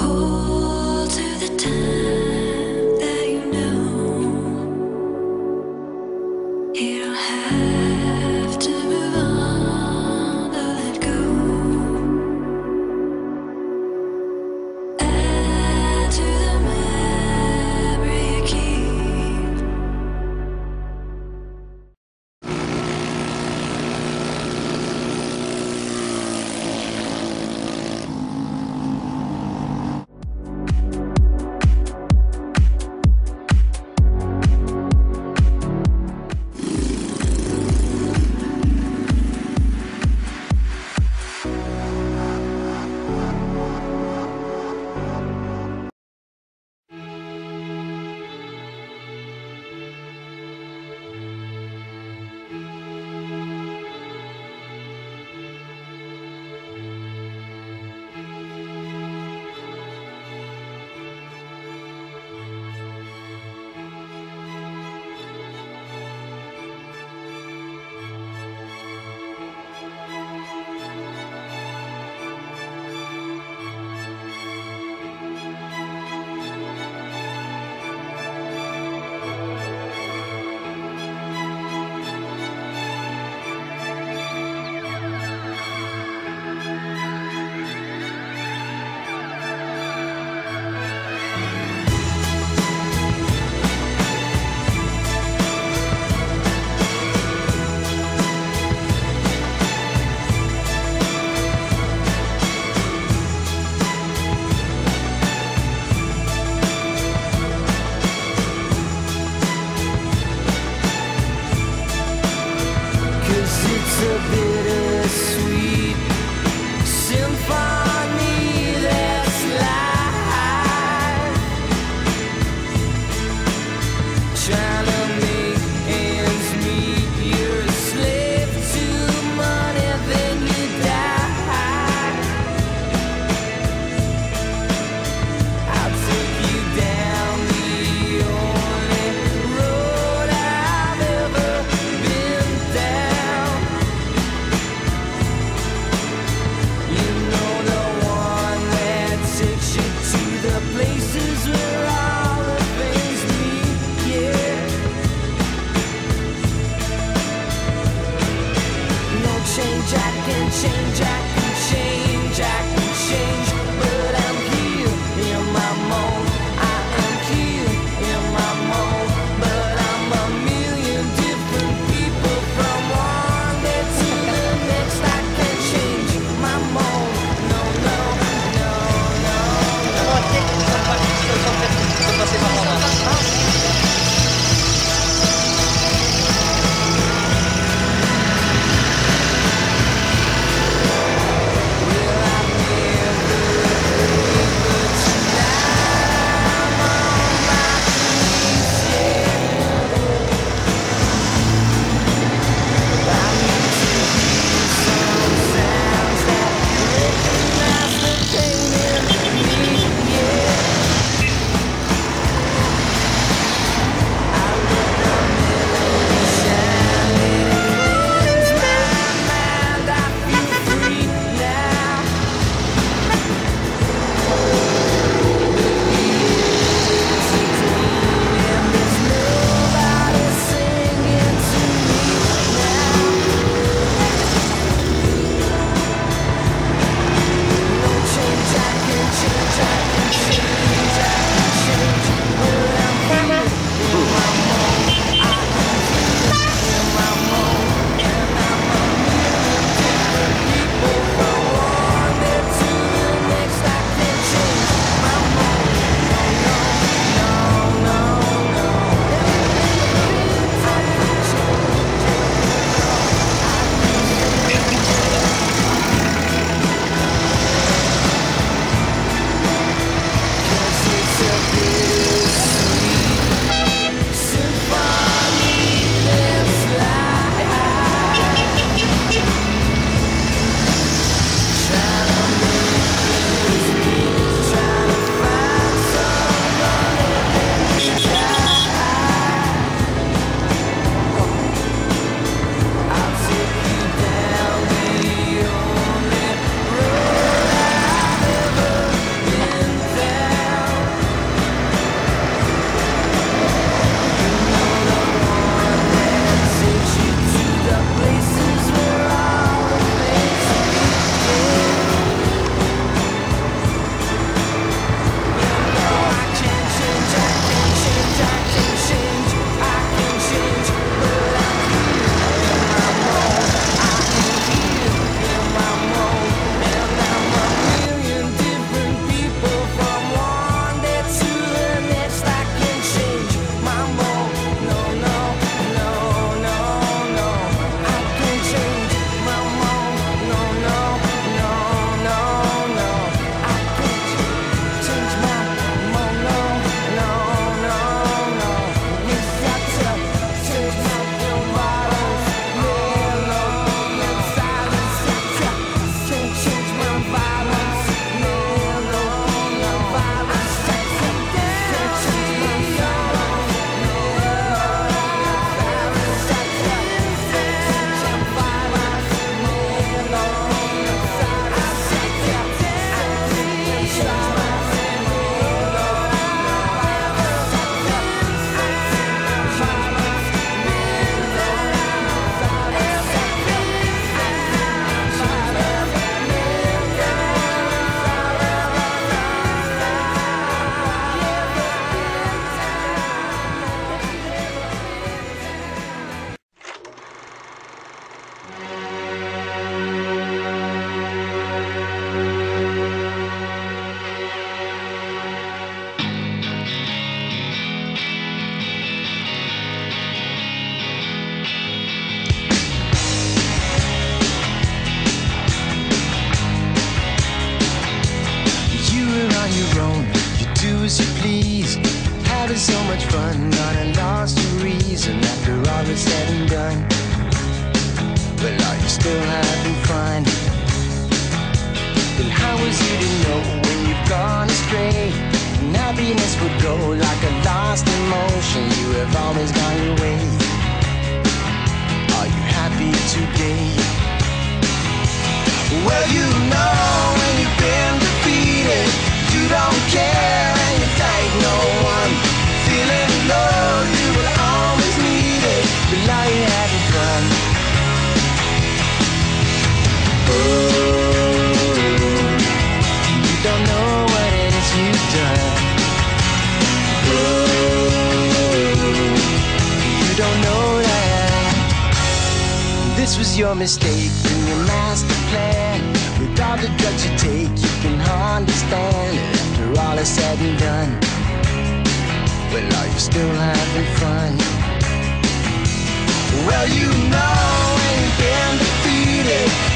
Hold disappear. Jack and Shane Jack. Much fun, gonna lost your reason after all is said and done. But are you still having fun? Then how was you to know when you've gone astray? And happiness would go like a lost emotion. You have always gone your way. Are you happy today? Well, you know was your mistake in your master plan. With all the drugs you take, you can understand. After all is said and done, well, are you still having fun? Well, you know, ain't been defeated.